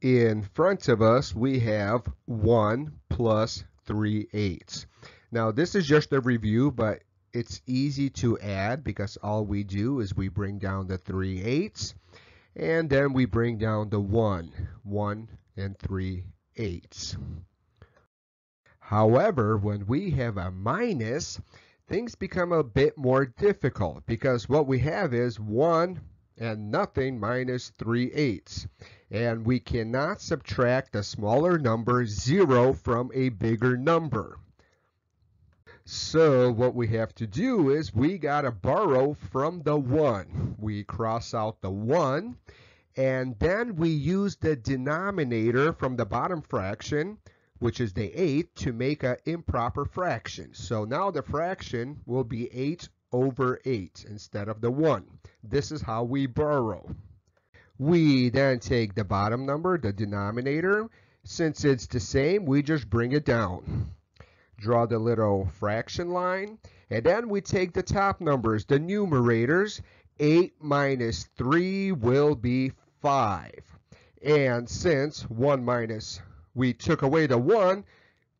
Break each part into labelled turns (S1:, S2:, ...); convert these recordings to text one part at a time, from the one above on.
S1: in front of us, we have 1 plus 3 eighths. Now, this is just a review, but it's easy to add because all we do is we bring down the 3 eighths, and then we bring down the 1, 1 and 3 eighths. However, when we have a minus, things become a bit more difficult because what we have is 1 and nothing minus 3 eighths. And we cannot subtract a smaller number, 0, from a bigger number. So what we have to do is we got to borrow from the 1. We cross out the 1, and then we use the denominator from the bottom fraction, which is the 8, to make an improper fraction. So now the fraction will be 8 over 8 instead of the 1. This is how we borrow. We then take the bottom number, the denominator. Since it's the same, we just bring it down. Draw the little fraction line. And then we take the top numbers, the numerators. 8 minus 3 will be 5. And since 1 minus, we took away the 1,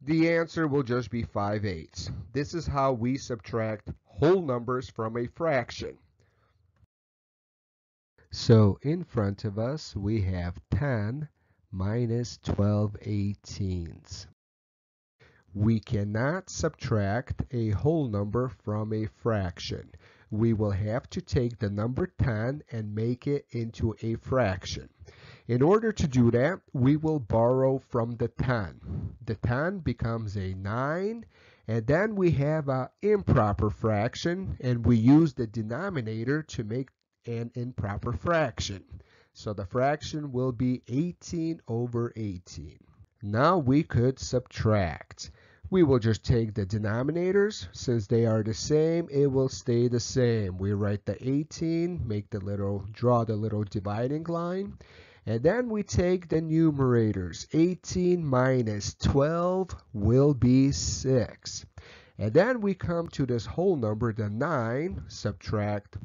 S1: the answer will just be 5 eighths. This is how we subtract whole numbers from a fraction. So in front of us, we have 10 minus 12 eighteenths. We cannot subtract a whole number from a fraction. We will have to take the number 10 and make it into a fraction. In order to do that, we will borrow from the 10. The 10 becomes a 9 and then we have an improper fraction, and we use the denominator to make an improper fraction. So the fraction will be 18 over 18. Now we could subtract. We will just take the denominators. Since they are the same, it will stay the same. We write the 18, make the little, draw the little dividing line. And then we take the numerators. 18 minus 12 will be 6. And then we come to this whole number, the 9, subtract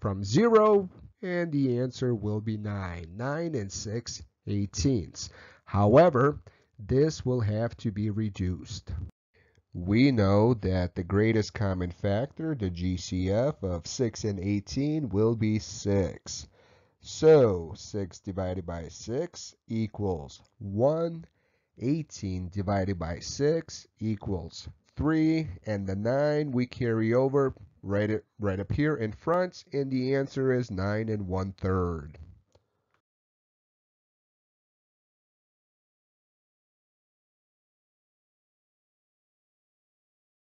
S1: from 0, and the answer will be 9. 9 and 6 eighteenths. However, this will have to be reduced. We know that the greatest common factor, the GCF of 6 and 18, will be 6. So 6 divided by 6 equals 1. 18 divided by 6 equals 3. And the 9 we carry over right, it right up here in front. And the answer is 9 and 1 third.